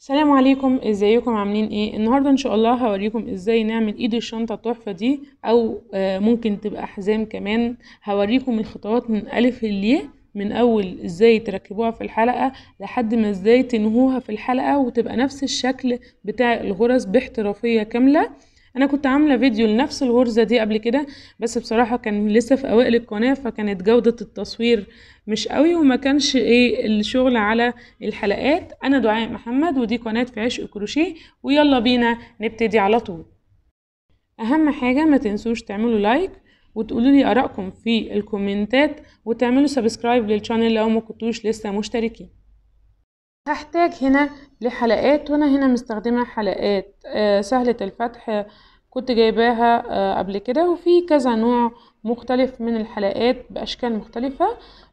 السلام عليكم إزيكم؟ عاملين إيه؟ النهارده إن شاء الله هوريكم إزاي نعمل إيد الشنطة التحفة دي أو آه، ممكن تبقى حزام كمان. هوريكم الخطوات من ألف للياء من أول إزاي تركبوها في الحلقة لحد ما إزاي تنهوها في الحلقة وتبقى نفس الشكل بتاع الغرز باحترافية كاملة. أنا كنت عاملة فيديو لنفس الغرزة دي قبل كده بس بصراحة كان لسه في أوائل القناة فكانت جودة التصوير مش قوي وما كانش إيه الشغل على الحلقات. أنا دعاء محمد ودي قناة في عشق كروشيه ويلا بينا نبتدي على طول. أهم حاجة ما تنسوش تعملوا like وتقولوا لي آرائكم في الكومنتات وتعملوا subscribe لل channel لو ما كنتوش لسه مشتركين. هحتاج هنا لحلقات وأنا هنا مستخدمة حلقات. آه سهلة الفتح كنت جايباها آه قبل كده وفي كذا نوع مختلف من الحلقات بأشكال مختلفة.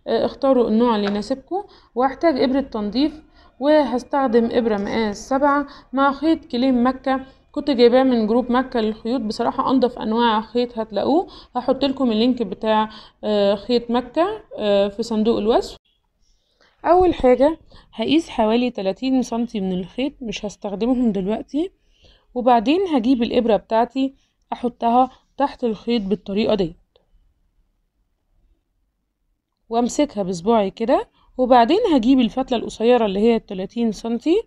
آه اختاروا النوع اللي يناسبكم وهحتاج إبرة تنظيف وهستخدم إبرة مقاس سبعة مع خيط كليم مكة. كنت جايباه من group مكة للخيوط بصراحة أنضف أنواع خيط هتلاقوه. هحط لكم ال link بتاع خيط مكة في صندوق الوصف. أول حاجة هقيس حوالي 30 سنتي من الخيط مش هستخدمهم دلوقتي. وبعدين هجيب الإبرة بتاعتي أحطها تحت الخيط بالطريقة دي وأمسكها بصباعي كده. وبعدين هجيب الفتلة القصيرة اللي هي 30 سنتي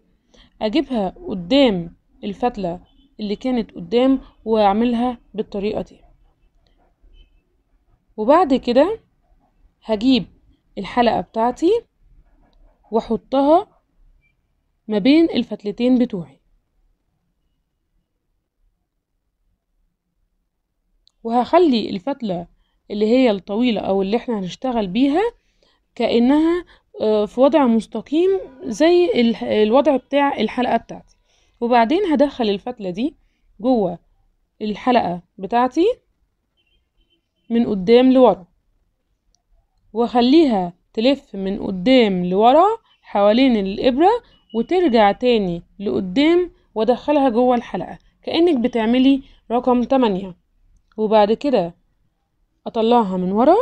أجيبها قدام الفتلة اللي كانت قدام وأعملها بالطريقة دي. وبعد كده هجيب الحلقة بتاعتي واحطها ما بين الفتلتين بتوعي. وهخلي الفتلة اللي هي الطويلة أو اللي إحنا هنشتغل بيها كأنها في وضع مستقيم زي الوضع بتاع الحلقة بتاعتي. وبعدين هدخل الفتلة دي جوه الحلقة بتاعتي من قدام لورا. وأخليها تلف من قدام لورا حوالين الإبرة وترجع تاني لقدام وأدخلها جوه الحلقة. كأنك بتعملي رقم تمانية. وبعد كده أطلعها من ورا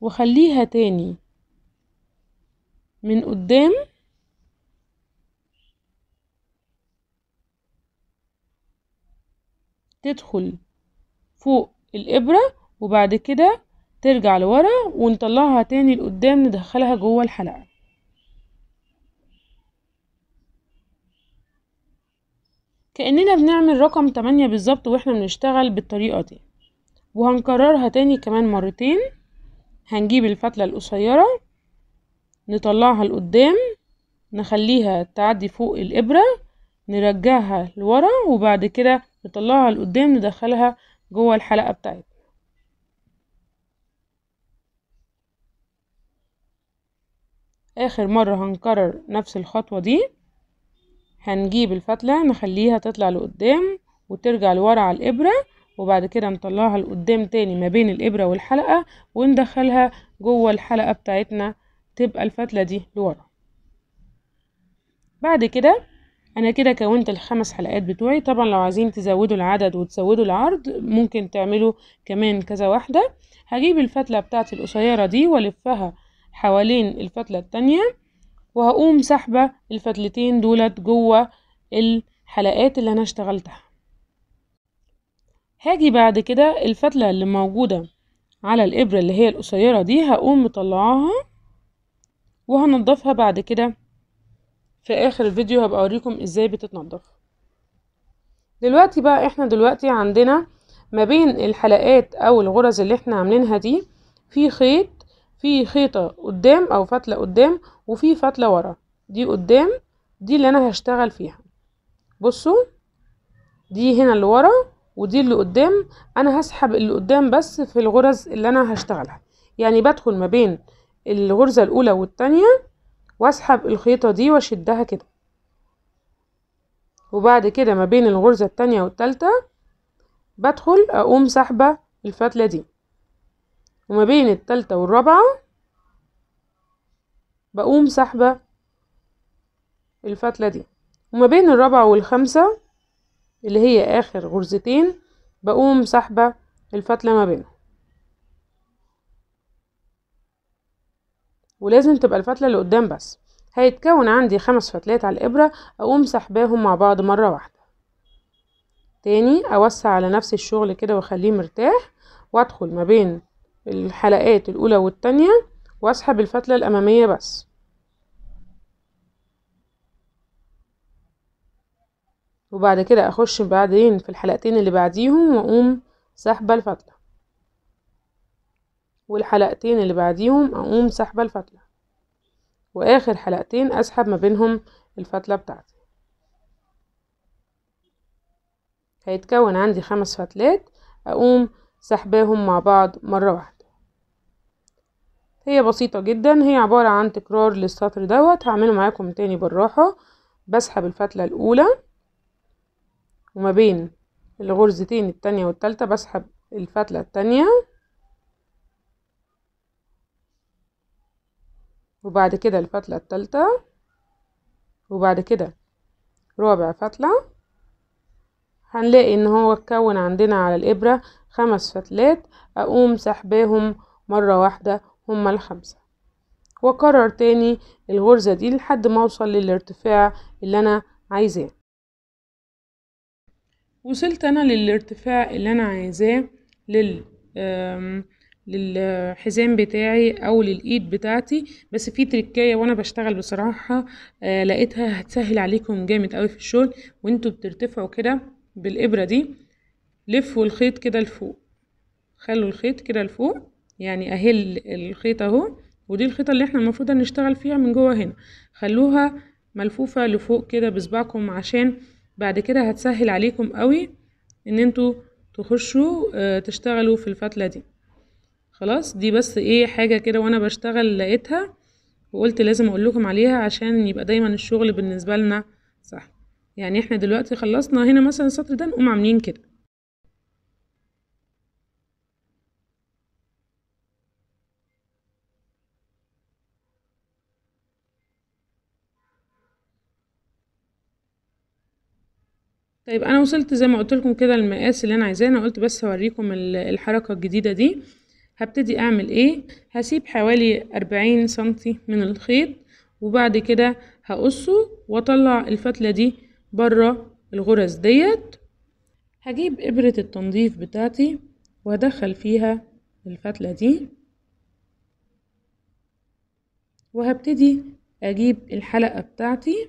وأخليها تاني من قدام تدخل فوق الإبرة. وبعد كده ترجع لورا ونطلعها تاني لقدام ندخلها جوه الحلقة. كأننا بنعمل رقم تمانية بالظبط وإحنا بنشتغل بالطريقة دي. وهنكررها تاني كمان مرتين. هنجيب الفتلة القصيرة نطلعها لقدام نخليها تعدي فوق الإبرة نرجعها لورا وبعد كده نطلعها لقدام ندخلها جوه الحلقة بتاعتنا. آخر مرة هنكرر نفس الخطوة دي هنجيب الفتلة نخليها تطلع لقدام وترجع لورا على الإبرة وبعد كده نطلعها لقدام تاني ما بين الإبرة والحلقة وندخلها جوه الحلقة بتاعتنا تبقى الفتلة دي لورا. بعد كده أنا كده كونت الخمس حلقات بتوعي. طبعا لو عايزين تزودوا العدد وتزودوا العرض ممكن تعملوا كمان كذا واحدة. هجيب الفتلة بتاعتي القصيرة دي والفها حوالين الفتلة التانية وهقوم سحبة الفتلتين دولت جوه الحلقات اللي أنا اشتغلتها. هاجي بعد كده الفتلة اللي موجودة على الإبرة اللي هي القصيرة دي هقوم مطلعاها وهنضفها بعد كده في آخر الفيديو هبقى أوريكم إزاي بتتنضف. دلوقتي بقى إحنا دلوقتي عندنا ما بين الحلقات أو الغرز اللي إحنا عاملينها دي في خيط في خيطة قدام أو فتلة قدام وفي فتلة ورا. دي قدام دي اللي أنا هشتغل فيها. بصوا دي هنا اللي ورا ودي اللي قدام. أنا هسحب اللي قدام بس في الغرز اللي أنا هشتغلها. يعني بدخل ما بين الغرزة الأولى والتانية وأسحب الخيطة دي وأشدها كده. وبعد كده ما بين الغرزة التانية والتالتة بدخل أقوم سحبة الفتلة دي. وما بين التالتة والرابعة بقوم سحبة الفتلة دي. وما بين الرابعة والخامسة اللي هي آخر غرزتين بقوم سحبة الفتلة ما بينهم. ولازم تبقى الفتلة اللي قدام بس. هيتكون عندي خمس فتلات على الإبرة أقوم سحباهم مع بعض مرة واحدة. تاني أوسع على نفس الشغل كده وأخليه مرتاح وأدخل ما بين الحلقات الأولى والتانية وأسحب الفتلة الأمامية بس. وبعد كده أخش بعدين في الحلقتين اللي بعديهم وأقوم سحبة الفتلة. والحلقتين اللي بعديهم أقوم سحبة الفتلة. وآخر حلقتين أسحب ما بينهم الفتلة بتاعتي. هيتكون عندي خمس فتلات أقوم سحباهم مع بعض مرة واحدة. هي بسيطة جدا. هي عبارة عن تكرار للسطر دوت. هعمله معاكم تاني بالراحة. بسحب الفتلة الأولى وما بين الغرزتين التانية والتالتة بسحب الفتلة التانية. وبعد كده الفتلة التالتة وبعد كده رابع فتلة. هنلاقي إن هو اتكون عندنا على الإبرة خمس فتلات. أقوم سحباهم مرة واحدة هما الخمسة. واكرر تاني الغرزة دي لحد ما أوصل للارتفاع اللي أنا عايزاه. وصلت أنا للارتفاع اللي أنا عايزاه لل للحزام بتاعي أو للإيد بتاعتي. بس في تركاية وأنا بشتغل بصراحة آه لقيتها هتسهل عليكم جامد قوي في الشغل وأنتوا بترتفعوا كده بالإبرة دي. لفوا الخيط كده لفوق. خلوا الخيط كده لفوق. يعني اهي الخيط أهو ودي الخيطة اللي إحنا المفروض نشتغل فيها من جوه هنا. خلوها ملفوفة لفوق كده بصباعكم عشان بعد كده هتسهل عليكم قوي إن أنتوا تخشوا آه تشتغلوا في الفتلة دي. خلاص دي بس إيه حاجة كده وأنا بشتغل لقيتها وقلت لازم أقول لكم عليها عشان يبقى دايما الشغل بالنسبة لنا صح يعني إحنا دلوقتي خلصنا هنا مثلا السطر ده نقوم عاملين كده. طيب أنا وصلت زي ما قلت لكم كده المقاس اللي أنا عايزاه. أنا قلت بس اوريكم الحركة الجديدة دي. هبتدي أعمل إيه؟ هسيب حوالي أربعين سنتي من الخيط وبعد كده هقصه وأطلع الفتلة دي برا الغرز ديت. هجيب إبرة التنظيف بتاعتي وهدخل فيها الفتلة دي. وهبتدي أجيب الحلقة بتاعتي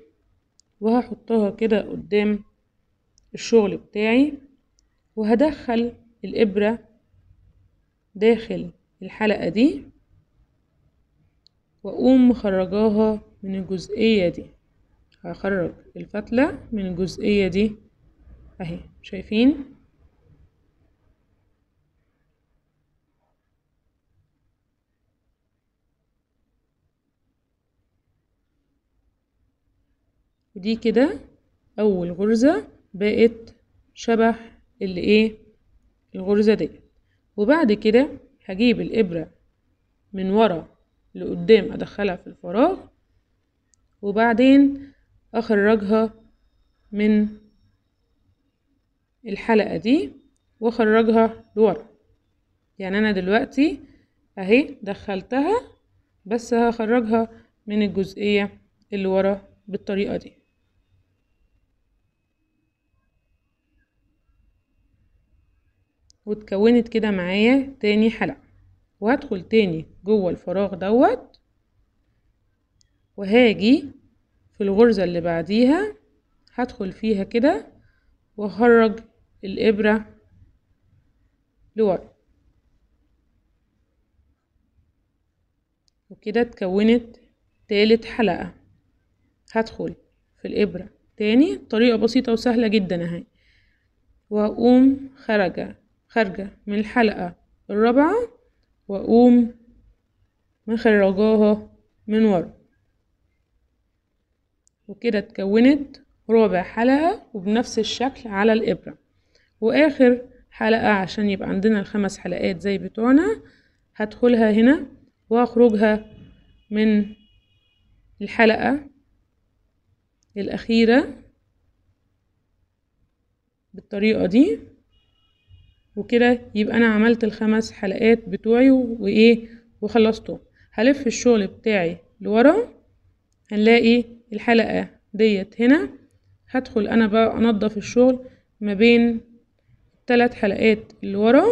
وهحطها كده قدام الشغل بتاعي وهدخل الإبرة داخل الحلقة دي وأقوم مخرجاها من الجزئية دي. هخرج الفتلة من الجزئية دي أهي شايفين؟ ودي كده أول غرزة. بقت شبه اللي إيه؟ الغرزة دي وبعد كده هجيب الإبرة من ورا لقدام أدخلها في الفراغ وبعدين أخرجها من الحلقة دي وأخرجها لورا. يعني أنا دلوقتي أهي دخلتها بس هخرجها من الجزئية اللي ورا بالطريقة دي. واتكونت كده معايا تاني حلقة. وهدخل تاني جوه الفراغ دوت وهاجي في الغرزة اللي بعديها هدخل فيها كده وأخرج الإبرة لورا. وكده اتكونت تالت حلقة. هدخل في الإبرة تاني. طريقة بسيطة وسهلة جدا أهي. وهقوم خارجة. خارجة من الحلقة الرابعة وأقوم مخرجاها من ورا. وكده اتكونت رابع حلقة وبنفس الشكل على الإبرة. وآخر حلقة عشان يبقى عندنا الخمس حلقات زي بتوعنا هدخلها هنا وأخرجها من الحلقة الأخيرة بالطريقة دي. وكده يبقى أنا عملت الخمس حلقات بتوعي وإيه وخلصتهم. هلف الشغل بتاعي لورا هنلاقي الحلقة ديت هنا. هدخل أنا بقى انضف الشغل ما بين الثلاث حلقات اللي ورا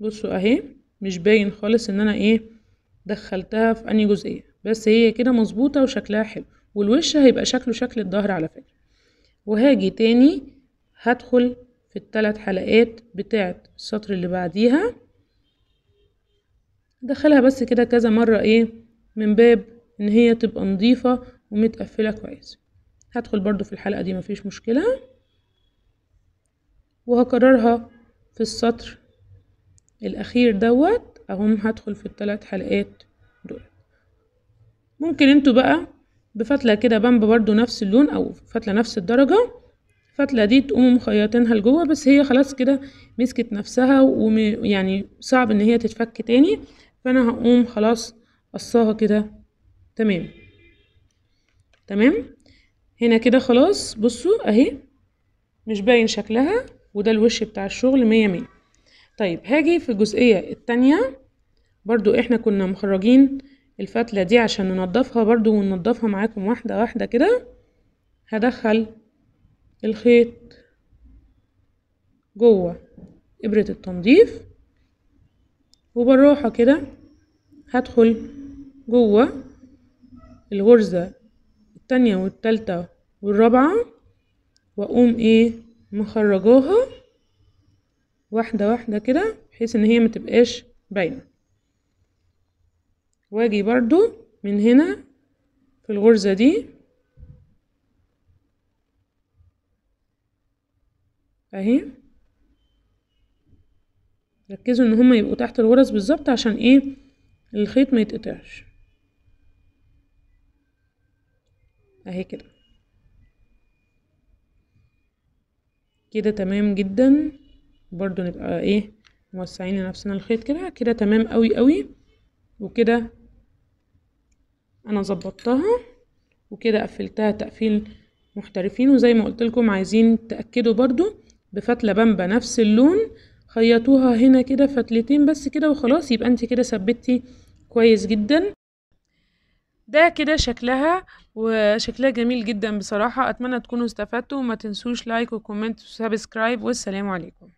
بصوا أهي مش باين خالص إن أنا إيه دخلتها في أنهي جزئية بس هي كده مظبوطة وشكلها حلو. والوش هيبقى شكله شكل الظهر على فكرة. وهاجي تاني هدخل في الثلاث حلقات بتاعه السطر اللي بعديها. دخلها بس كده كذا مرة إيه من باب إن هي تبقى نظيفة ومتقفلة كويس. هدخل برضو في الحلقة دي مفيش مشكلة. وهكررها في السطر الأخير دوت. اهم هدخل في الثلاث حلقات دول. ممكن أنتوا بقى بفتلة كده بامبا برضو نفس اللون أو فتلة نفس الدرجة. الفتله دي تقوموا مخيطينها لجوه بس هي خلاص كده مسكت نفسها ويعني صعب إن هي تتفك تاني. فأنا هقوم خلاص قصاها كده. تمام. تمام؟ هنا كده خلاص. بصوا أهي. مش باين شكلها. وده الوش بتاع الشغل مية مية. طيب هاجي في الجزئية التانية. برضو إحنا كنا مخرجين الفتلة دي عشان ننضفها برضو وننضفها معاكم واحدة واحدة كده. هدخل الخيط جوه إبرة التنظيف وبالراحة كده هدخل جوه الغرزة التانية والتالتة والرابعة وأقوم إيه مخرجاها واحدة واحدة كده بحيث إن هي متبقاش باينة. واجي برضو من هنا في الغرزة دي. اهي. ركزوا ان هما يبقوا تحت الغرز بالظبط عشان إيه الخيط ما يتقطعش. اهي كده. كده تمام جدا. برضو نبقى إيه موسعين لنفسنا الخيط كده. كده تمام قوي قوي. وكده أنا ظبطتها وكده قفلتها تقفيل محترفين وزي ما قلت لكم عايزين تأكدوا برضو بفتلة بامبا نفس اللون خيطوها هنا كده فتلتين بس كده وخلاص يبقى انت كده ثبتي كويس جدا. ده كده شكلها وشكلها جميل جدا بصراحة أتمنى تكونوا استفدتوا وما تنسوش like و comment و subscribe والسلام عليكم.